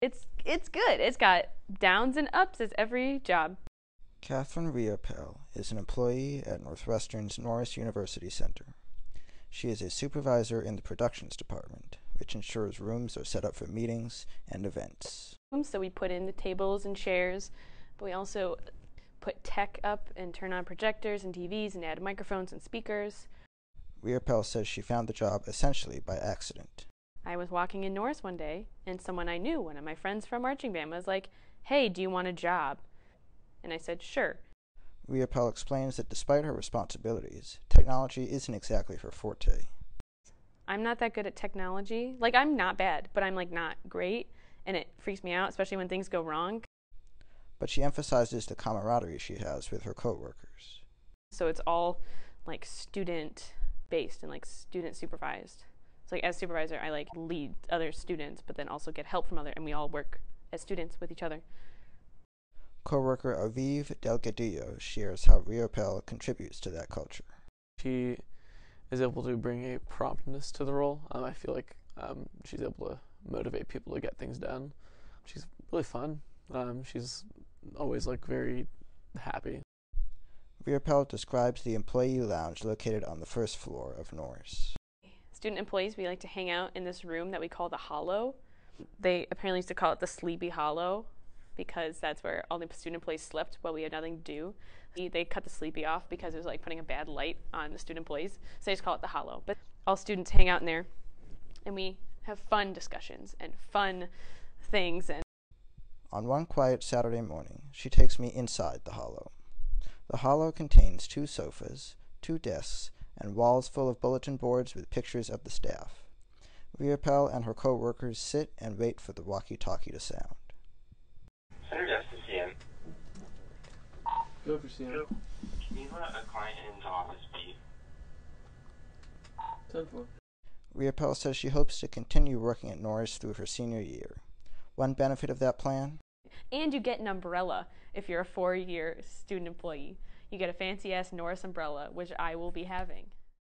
It's it's good. It's got downs and ups as every job. Catherine Riopel is an employee at Northwestern's Norris University Center. She is a supervisor in the productions department, which ensures rooms are set up for meetings and events. So we put in the tables and chairs, but we also put tech up and turn on projectors and TVs and add microphones and speakers. Riopel says she found the job essentially by accident. I was walking in Norris one day, and someone I knew, one of my friends from marching band, was like, Hey, do you want a job? And I said, Sure. Riopel explains that despite her responsibilities, technology isn't exactly her forte. I'm not that good at technology. Like, I'm not bad, but I'm like not great, and it freaks me out, especially when things go wrong. But she emphasizes the camaraderie she has with her coworkers. So it's all like student based and like student supervised. So like as supervisor, I like lead other students, but then also get help from other, and we all work as students with each other. Coworker Aviv Delgadillo shares how Riopel contributes to that culture. She is able to bring a promptness to the role. Um, I feel like um, she's able to motivate people to get things done. She's really fun. Um, she's always like very happy. Riopel describes the employee lounge located on the first floor of Norris. Student employees, we like to hang out in this room that we call the Hollow. They apparently used to call it the Sleepy Hollow because that's where all the student employees slept while we had nothing to do. They cut the sleepy off because it was like putting a bad light on the student employees, so they just call it the hollow. But all students hang out in there, and we have fun discussions and fun things. And on one quiet Saturday morning, she takes me inside the hollow. The hollow contains two sofas, two desks, and walls full of bulletin boards with pictures of the staff. Riopel and her co-workers sit and wait for the walkie-talkie to sound. Center desk to CM. Go for CM. Can you let a client in the office be? 10 4. Riopel says she hopes to continue working at Norris through her senior year. One benefit of that plan? And you get an umbrella if you're a four year student employee. You get a fancy ass Norris umbrella, which I will be having.